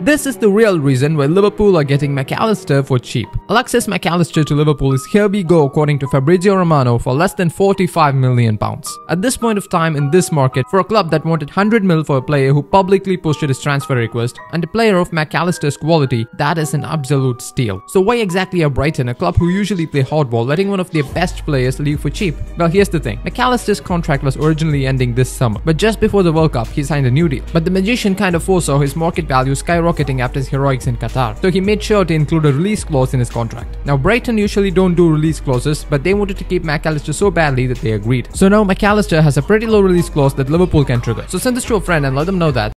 This is the real reason why Liverpool are getting Mac Allister for cheap. Alexis Mac Allister to Liverpool is here we go according to Fabrizio Romano for less than 45 million pounds. At this point of time in this market, for a club that wanted 100 mil for a player who publicly posted his transfer request and a player of Mac Allister's quality, that is an absolute steal. So why exactly are Brighton, a club who usually play hardball, letting one of their best players leave for cheap? Well, here's the thing. Mac Allister's contract was originally ending this summer, but just before the World Cup, he signed a new deal. But the magician kind of foresaw his market value skyrocketing after his heroics in Qatar, so he made sure to include a release clause in his contract. Now, Brighton usually don't do release clauses, but they wanted to keep Mac Allister so badly that they agreed. So now Mac Allister has a pretty low release clause that Liverpool can trigger. So send this to a friend and let them know that